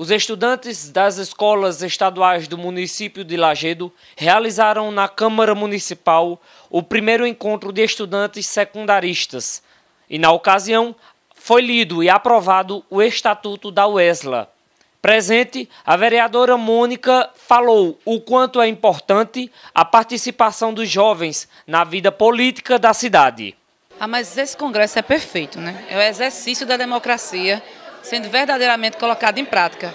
Os estudantes das escolas estaduais do município de Lagedo realizaram na Câmara Municipal o primeiro encontro de estudantes secundaristas. E na ocasião foi lido e aprovado o Estatuto da UESLA. Presente, a vereadora Mônica falou o quanto é importante a participação dos jovens na vida política da cidade. Ah, mas esse congresso é perfeito, né? É o exercício da democracia sendo verdadeiramente colocado em prática.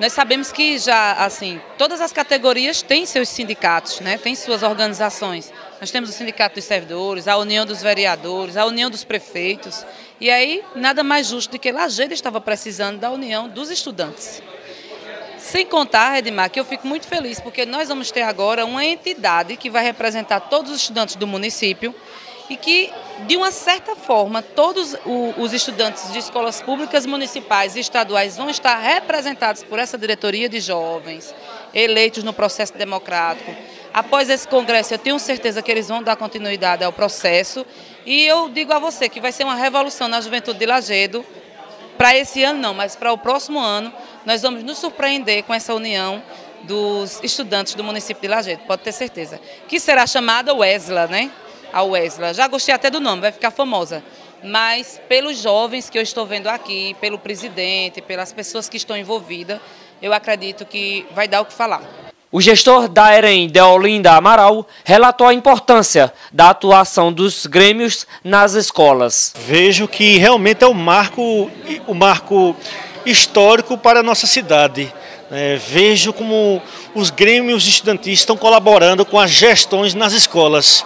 Nós sabemos que já, assim, todas as categorias têm seus sindicatos, né? têm suas organizações. Nós temos o Sindicato dos Servidores, a União dos Vereadores, a União dos Prefeitos. E aí, nada mais justo do que Lajeiro estava precisando da união dos estudantes. Sem contar, Edmar, que eu fico muito feliz, porque nós vamos ter agora uma entidade que vai representar todos os estudantes do município e que, de uma certa forma, todos os estudantes de escolas públicas municipais e estaduais vão estar representados por essa diretoria de jovens, eleitos no processo democrático. Após esse congresso, eu tenho certeza que eles vão dar continuidade ao processo e eu digo a você que vai ser uma revolução na juventude de Lagedo, para esse ano não, mas para o próximo ano, nós vamos nos surpreender com essa união dos estudantes do município de Lagedo, pode ter certeza. Que será chamada Wesla, né? A Wesley. Já gostei até do nome, vai ficar famosa. Mas pelos jovens que eu estou vendo aqui, pelo presidente, pelas pessoas que estão envolvidas, eu acredito que vai dar o que falar. O gestor da EREM, Deolinda Amaral, relatou a importância da atuação dos grêmios nas escolas. Vejo que realmente é um marco, um marco histórico para a nossa cidade. É, vejo como os grêmios estudantis estão colaborando com as gestões nas escolas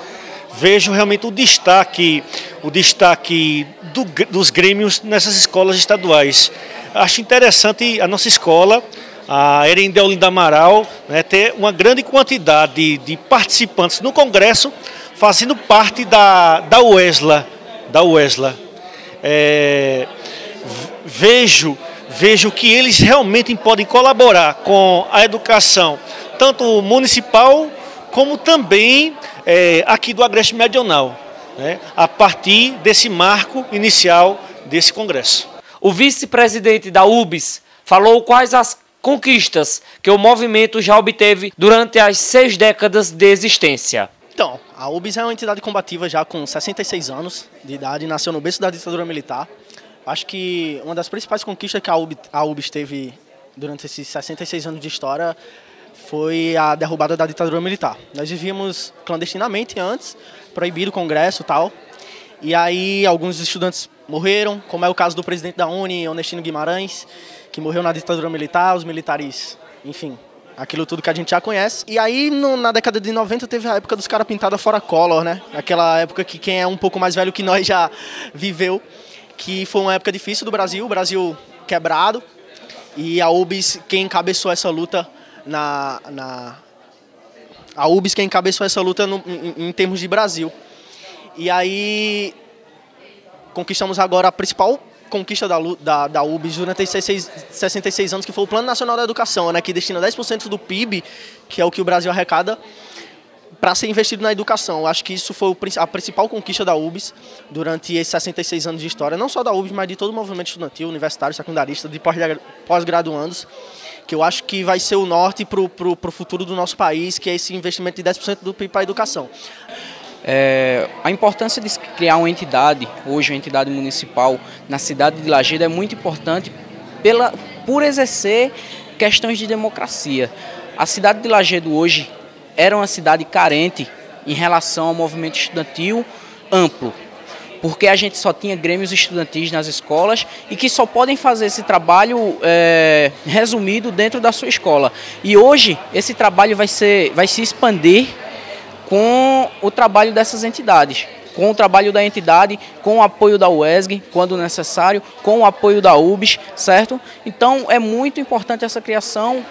vejo realmente o destaque, o destaque do, dos grêmios nessas escolas estaduais. Acho interessante a nossa escola, a Erendel Linda Amaral, né, ter uma grande quantidade de, de, participantes no Congresso fazendo parte da, da UESLA. Da UESLA. É, vejo, vejo que eles realmente podem colaborar com a educação, tanto municipal como também é, aqui do Agreste Meridional, né, a partir desse marco inicial desse Congresso. O vice-presidente da UBS falou quais as conquistas que o movimento já obteve durante as seis décadas de existência. Então, a UBS é uma entidade combativa já com 66 anos de idade, nasceu no berço da ditadura militar. Acho que uma das principais conquistas que a UBS, a UBS teve durante esses 66 anos de história foi a derrubada da ditadura militar. Nós vivíamos clandestinamente antes, proibido o congresso e tal. E aí alguns estudantes morreram, como é o caso do presidente da Uni, Onestino Guimarães, que morreu na ditadura militar, os militares, enfim, aquilo tudo que a gente já conhece. E aí, no, na década de 90, teve a época dos caras pintados fora color, né? Aquela época que quem é um pouco mais velho que nós já viveu, que foi uma época difícil do Brasil, o Brasil quebrado. E a UBS, quem encabeçou essa luta na, na a UBS que encabeçou essa luta no, em, em, termos de Brasil. E aí conquistamos agora a principal conquista da, da, da UBS durante esses 66 anos, que foi o Plano Nacional da Educação, né, que destina 10% do PIB, que é o que o Brasil arrecada, para ser investido na educação. Acho que isso foi a principal conquista da UBS durante esses 66 anos de história, não só da UBS, mas de todo o movimento estudantil, universitário, secundarista, de pós-graduandos que eu acho que vai ser o norte para o futuro do nosso país, que é esse investimento de 10% do PIB para a educação. É, a importância de criar uma entidade, hoje uma entidade municipal, na cidade de Lajeado é muito importante pela, por exercer questões de democracia. A cidade de Lajeado hoje era uma cidade carente em relação ao movimento estudantil amplo porque a gente só tinha grêmios estudantis nas escolas e que só podem fazer esse trabalho é, resumido dentro da sua escola. E hoje esse trabalho vai, ser, vai se expandir com o trabalho dessas entidades com o trabalho da entidade, com o apoio da UESG, quando necessário, com o apoio da UBS, certo? Então é muito importante essa criação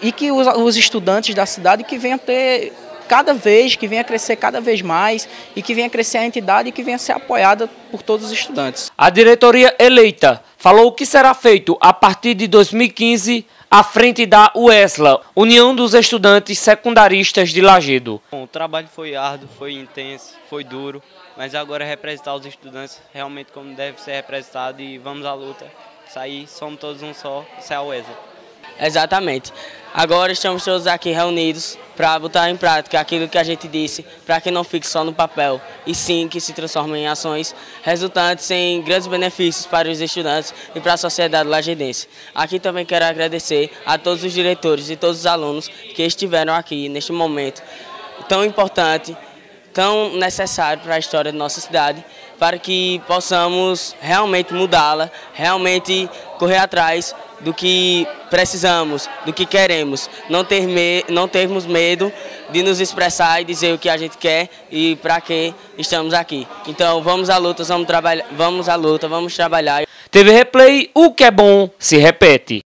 e que os, os estudantes da cidade que venham ter cada vez, que venha crescer cada vez mais e que venha crescer a entidade e que venha ser apoiada por todos os estudantes. A diretoria eleita falou o que será feito a partir de 2015 à frente da UESLA, União dos Estudantes Secundaristas de Lagedo. Bom, o trabalho foi árduo, foi intenso, foi duro, mas agora é representar os estudantes realmente como deve ser representado e vamos à luta. Isso aí, somos todos um só, isso é a UESA. Exatamente. Agora estamos todos aqui reunidos para botar em prática aquilo que a gente disse, para que não fique só no papel, e sim que se transforme em ações resultantes em grandes benefícios para os estudantes e para a sociedade lajedense. Aqui também quero agradecer a todos os diretores e todos os alunos que estiveram aqui neste momento tão importante, tão necessário para a história da nossa cidade, para que possamos realmente mudá-la, realmente correr atrás do que precisamos, do que queremos, não, ter me, não termos medo de nos expressar e dizer o que a gente quer e para que estamos aqui. Então vamos à luta, vamos trabalhar, vamos à luta, vamos trabalhar. TV Replay, o que é bom se repete.